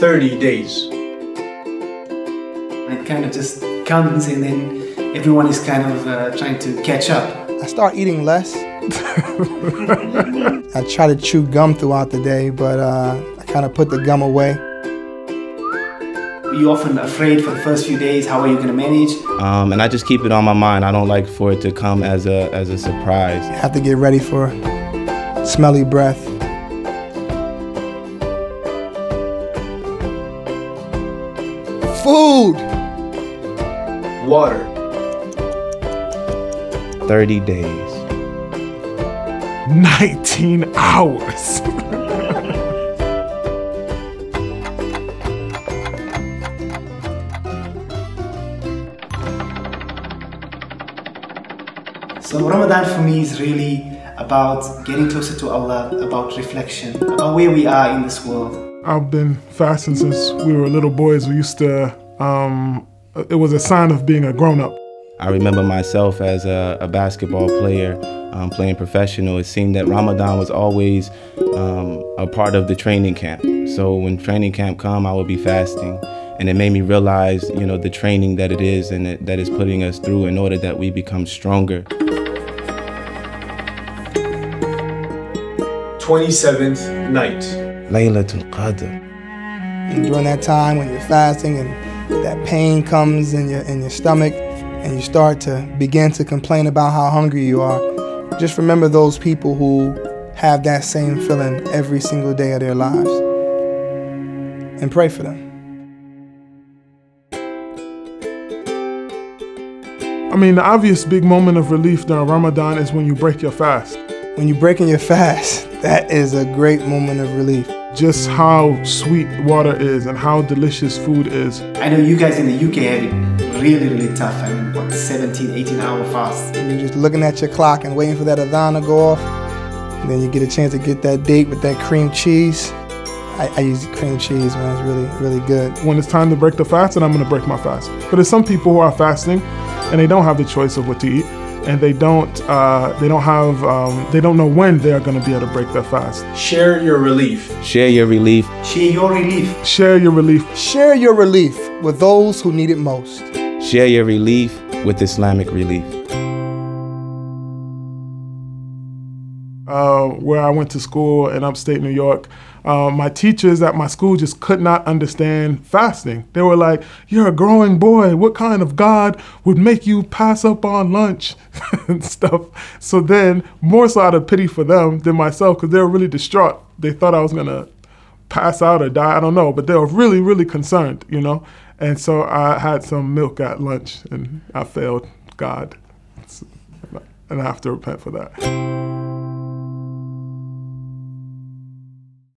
30 days. It kind of just comes and then everyone is kind of uh, trying to catch up. I start eating less. I try to chew gum throughout the day, but uh, I kind of put the gum away. you're often afraid for the first few days. How are you going to manage? Um, and I just keep it on my mind. I don't like for it to come as a as a surprise. You have to get ready for smelly breath. Food. Water. 30 days. 19 hours. So Ramadan for me is really about getting closer to Allah, about reflection, about where we are in this world. I've been fasting since we were little boys. We used to, um, it was a sign of being a grown up. I remember myself as a, a basketball player um, playing professional. It seemed that Ramadan was always um, a part of the training camp. So when training camp come, I would be fasting. And it made me realize, you know, the training that it is and it, that is putting us through in order that we become stronger. 27th night. Laylatul Qadr. And during that time when you're fasting and that pain comes in your in your stomach and you start to begin to complain about how hungry you are, just remember those people who have that same feeling every single day of their lives. And pray for them. I mean, the obvious big moment of relief during Ramadan is when you break your fast. When you're breaking your fast, that is a great moment of relief. Just how sweet water is and how delicious food is. I know you guys in the UK have it really, really tough. I mean, what, 17, 18 hour fast. And you're just looking at your clock and waiting for that adhan to go off. And then you get a chance to get that date with that cream cheese. I, I use cream cheese, man. It's really, really good. When it's time to break the fast, then I'm gonna break my fast. But there's some people who are fasting and they don't have the choice of what to eat. And they don't, uh, they don't have, um, they don't know when they are going to be able to break their fast. Share your relief. Share your relief. Share your relief. Share your relief. Share your relief with those who need it most. Share your relief with Islamic Relief. Uh, where I went to school in upstate New York, uh, my teachers at my school just could not understand fasting. They were like, You're a growing boy. What kind of God would make you pass up on lunch and stuff? So then, more so out of pity for them than myself, because they were really distraught. They thought I was going to pass out or die. I don't know, but they were really, really concerned, you know? And so I had some milk at lunch and I failed God. And I have to repent for that.